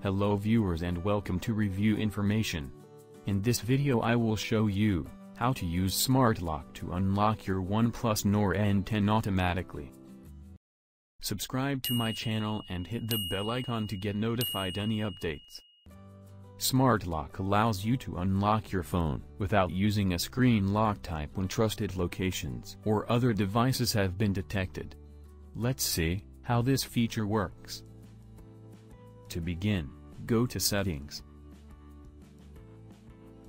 Hello viewers and welcome to Review Information. In this video I will show you, how to use Smart Lock to unlock your OnePlus Nord N10 automatically. Subscribe to my channel and hit the bell icon to get notified any updates. Smart Lock allows you to unlock your phone without using a screen lock type when trusted locations or other devices have been detected. Let's see how this feature works. To begin, go to Settings.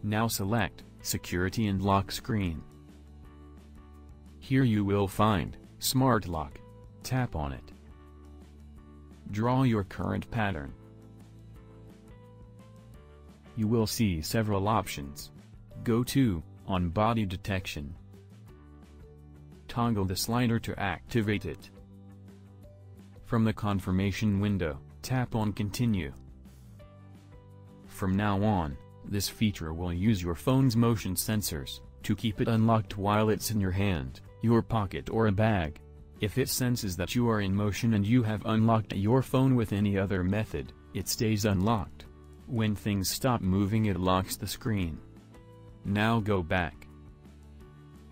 Now select Security and Lock Screen. Here you will find Smart Lock. Tap on it. Draw your current pattern. You will see several options. Go to On Body Detection. Toggle the slider to activate it. From the confirmation window, Tap on Continue. From now on, this feature will use your phone's motion sensors, to keep it unlocked while it's in your hand, your pocket or a bag. If it senses that you are in motion and you have unlocked your phone with any other method, it stays unlocked. When things stop moving it locks the screen. Now go back.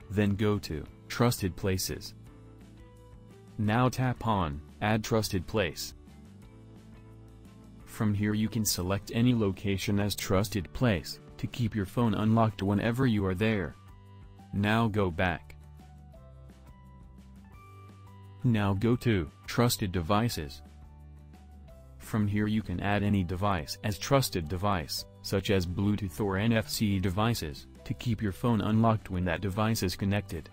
Then go to, Trusted Places. Now tap on, Add Trusted Place. From here you can select any location as trusted place, to keep your phone unlocked whenever you are there. Now go back. Now go to Trusted Devices. From here you can add any device as trusted device, such as Bluetooth or NFC devices, to keep your phone unlocked when that device is connected.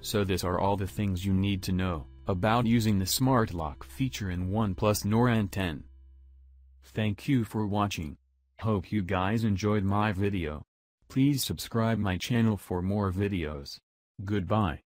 So this are all the things you need to know about using the Smart Lock feature in OnePlus Nord N10. Thank you for watching. Hope you guys enjoyed my video. Please subscribe my channel for more videos. Goodbye.